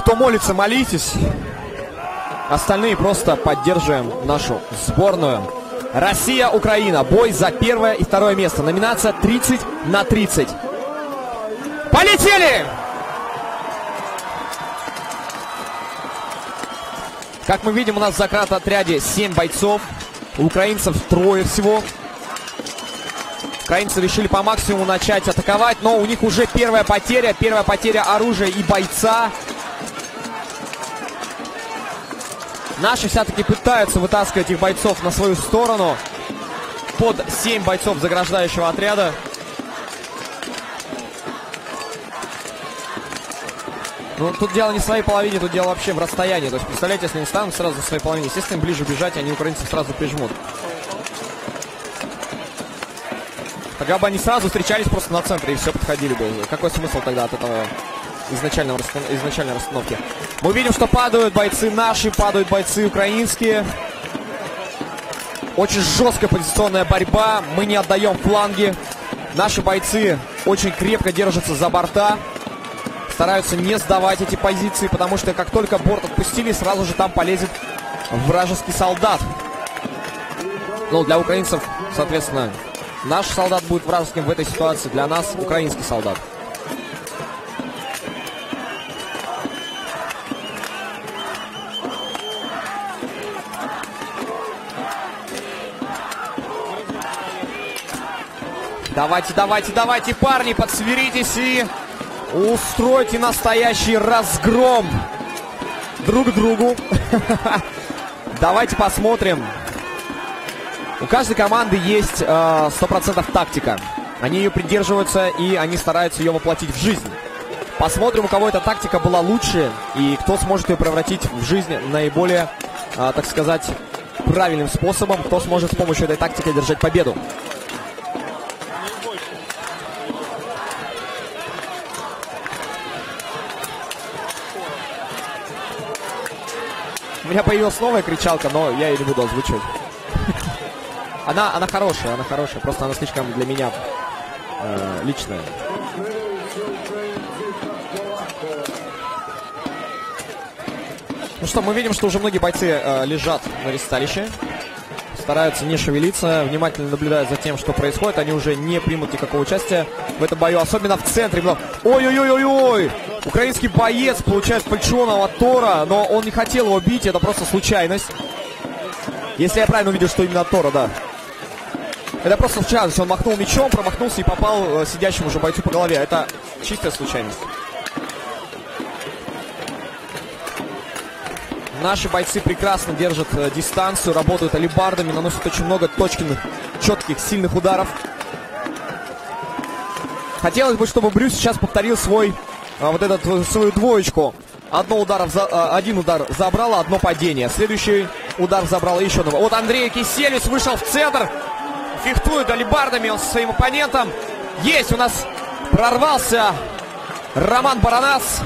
Кто молится, молитесь. Остальные просто поддерживаем нашу сборную. Россия-Украина. Бой за первое и второе место. Номинация 30 на 30. Полетели! Как мы видим, у нас в закрат отряде 7 бойцов. У украинцев трое всего. Украинцы решили по максимуму начать атаковать, но у них уже первая потеря. Первая потеря оружия и бойца. Наши все-таки пытаются вытаскивать их бойцов на свою сторону. Под 7 бойцов заграждающего отряда. Ну, тут дело не в своей половине, тут дело вообще в расстоянии. То есть, представляете, если они станут сразу в своей половине, естественно, ближе бежать, они украинцев сразу прижмут. Тогда бы они сразу встречались просто на центре и все подходили бы. Какой смысл тогда от этого изначального, изначальной расстановки? Мы видим, что падают бойцы наши, падают бойцы украинские. Очень жесткая позиционная борьба. Мы не отдаем фланги. Наши бойцы очень крепко держатся за борта. Стараются не сдавать эти позиции, потому что как только борт отпустили, сразу же там полезет вражеский солдат. Ну, для украинцев, соответственно, наш солдат будет вражеским в этой ситуации. Для нас украинский солдат. Давайте, давайте, давайте, парни, подсверитесь и устройте настоящий разгром друг другу. Давайте посмотрим. У каждой команды есть э, 100% тактика. Они ее придерживаются и они стараются ее воплотить в жизнь. Посмотрим, у кого эта тактика была лучше и кто сможет ее превратить в жизнь наиболее, э, так сказать, правильным способом, кто сможет с помощью этой тактики одержать победу. Меня появилась новая кричалка, но я ее не буду озвучивать. Она, она хорошая, она хорошая, просто она слишком для меня э, личная. Ну что, мы видим, что уже многие бойцы э, лежат на ресталище. Стараются не шевелиться, внимательно наблюдают за тем, что происходит. Они уже не примут никакого участия в этом бою, особенно в центре. Ой-ой-ой-ой-ой! Украинский боец получает фальшионного Тора, но он не хотел его бить, это просто случайность. Если я правильно увидел, что именно Тора, да. Это просто случайность. Он махнул мечом, промахнулся и попал э, сидящему уже бойцу по голове. Это чистая случайность. Наши бойцы прекрасно держат э, дистанцию, работают алибардами, наносят очень много точных, четких, сильных ударов. Хотелось бы, чтобы Брюс сейчас повторил свой а, вот этот э, свою двоечку. Одно удар за, один удар забрал, одно падение. Следующий удар забрал еще одного. Вот Андрей Киселюс вышел в центр. Фехтует алибардами он со своим оппонентом. Есть у нас прорвался Роман Баранас.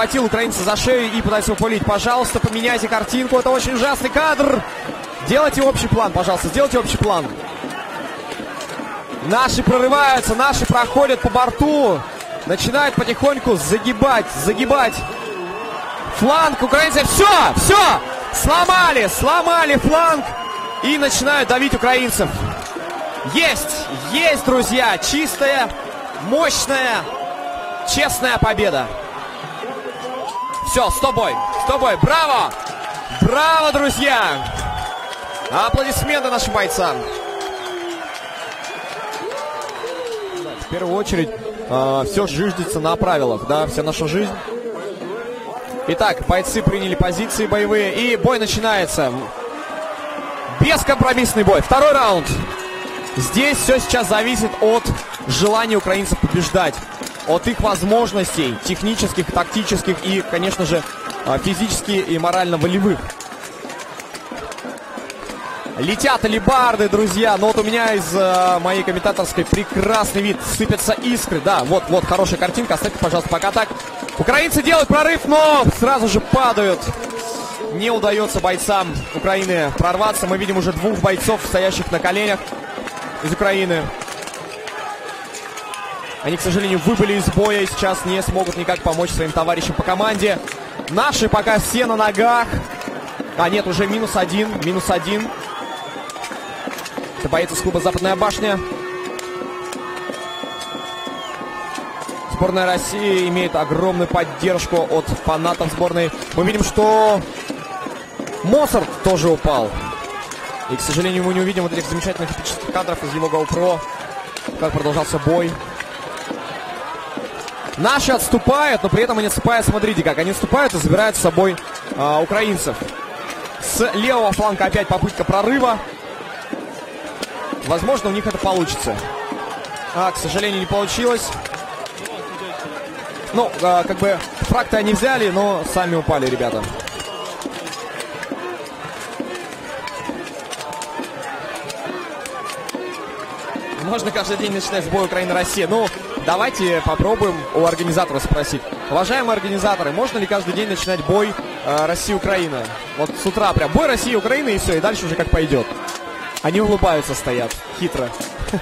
Захватил украинца за шею и пытается его полить. Пожалуйста, поменяйте картинку. Это очень ужасный кадр. Делайте общий план, пожалуйста. Сделайте общий план. Наши прорываются, наши проходят по борту. Начинают потихоньку загибать, загибать. Фланг украинцев. Все, все. Сломали, сломали фланг. И начинают давить украинцев. Есть, есть, друзья. Чистая, мощная, честная победа. Все, с тобой, с тобой. Браво! Браво, друзья! Аплодисменты нашим бойцам. В первую очередь, э, все жиждется на правилах, да, вся наша жизнь. Итак, бойцы приняли позиции боевые, и бой начинается. Бескомпромиссный бой. Второй раунд. Здесь все сейчас зависит от желания украинцев побеждать от их возможностей технических, тактических и, конечно же, а, физически и морально-волевых. Летят алибарды, друзья. Но вот у меня из э, моей комментаторской прекрасный вид. Сыпятся искры. Да, вот, вот хорошая картинка. Оставьте, пожалуйста, пока так. Украинцы делают прорыв, но сразу же падают. Не удается бойцам Украины прорваться. Мы видим уже двух бойцов, стоящих на коленях из Украины. Они, к сожалению, выбыли из боя и сейчас не смогут никак помочь своим товарищам по команде. Наши пока все на ногах. А, нет, уже минус один. Минус один. Это боец из клуба «Западная башня». Сборная России имеет огромную поддержку от фанатов сборной. Мы видим, что Моцарт тоже упал. И, к сожалению, мы не увидим вот этих замечательных эпических кадров из его GoPro, как продолжался бой. Наши отступают, но при этом они отступают, смотрите как, они отступают и забирают с собой э, украинцев. С левого фланга опять попытка прорыва. Возможно, у них это получится. А, к сожалению, не получилось. Ну, э, как бы фраг-то они взяли, но сами упали, ребята. Можно каждый день начинать с боя Украина-Россия. Ну, давайте попробуем у организатора спросить. Уважаемые организаторы, можно ли каждый день начинать бой э, Россия-Украина? Вот с утра прям бой Россия-Украина и все, и дальше уже как пойдет. Они улыбаются, стоят. Хитро.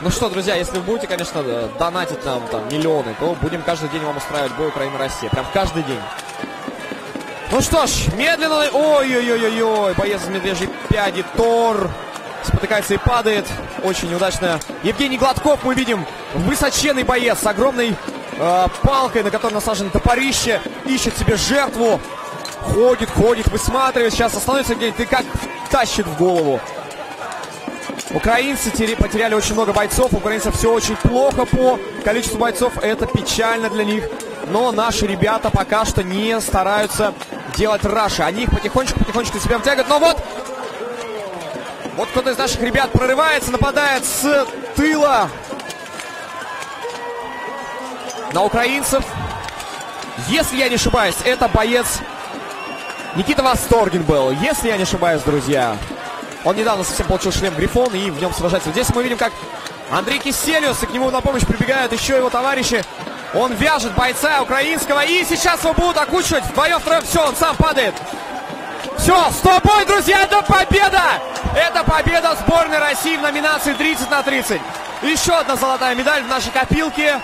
Ну что, друзья, если вы будете, конечно, донатить нам там миллионы, то будем каждый день вам устраивать бой Украина-Россия. Прям каждый день. Ну что ж, медленно... Ой-ой-ой-ой-ой, боец из медвежьей пяди, Тор. Спотыкается и падает. Очень удачно. Евгений Гладков мы видим. Высоченный боец с огромной э, палкой, на которой насажено топорище. Ищет себе жертву. Ходит, ходит, высматривает. Сейчас остановится Евгений. Ты как тащит в голову. Украинцы потеряли очень много бойцов. Украинцев все очень плохо по количеству бойцов. Это печально для них. Но наши ребята пока что не стараются делать раши. Они их потихонечку-потихонечку себя втягивают. Но вот... Вот кто-то из наших ребят прорывается, нападает с тыла на украинцев. Если я не ошибаюсь, это боец Никита Восторгин был. Если я не ошибаюсь, друзья. Он недавно совсем получил шлем Грифон и в нем сражается. Здесь мы видим, как Андрей Киселиус, и к нему на помощь прибегают еще его товарищи. Он вяжет бойца украинского, и сейчас его будут окучивать вдвоем, втроем. Все, он сам падает. Все, стопой, друзья, это победа! Это победа сборной России в номинации 30 на 30. Еще одна золотая медаль в нашей копилке.